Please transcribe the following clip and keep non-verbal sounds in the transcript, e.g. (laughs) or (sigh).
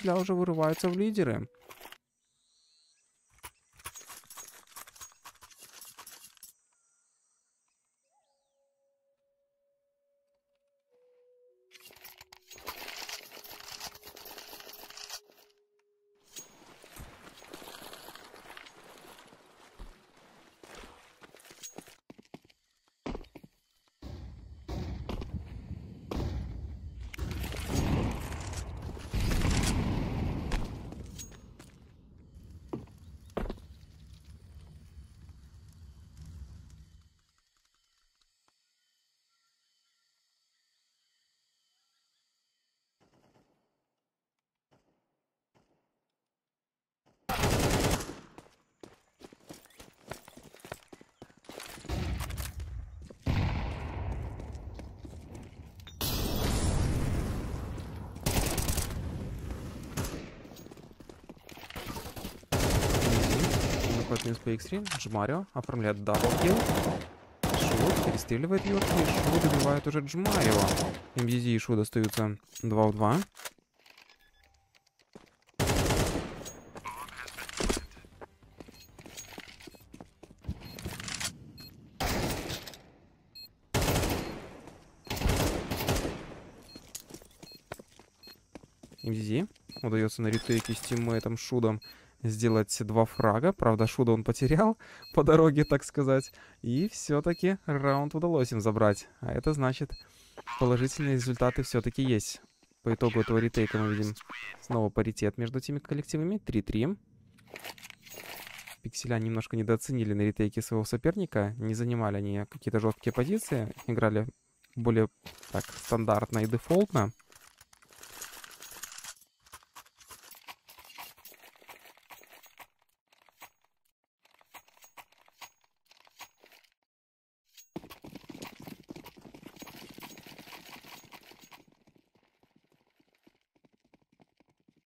Пикселя уже вырываются в лидеры. Выходит минус по X3. Джмарио оформляет double kill. Шут перестреливает Йорки. Шу добивает уже Джмарио. МДЗ и Шу достаются 2 в 2. МДЗ удается на ретейке с тиммейтом Шудом сделать два фрага. Правда, Шуда он потерял (laughs) по дороге, так сказать. И все-таки раунд удалось им забрать. А это значит, положительные результаты все-таки есть. По итогу этого ретейка мы видим снова паритет между этими коллективами. 3-3. Пикселя немножко недооценили на ретейке своего соперника. Не занимали они какие-то жесткие позиции. Играли более так стандартно и дефолтно.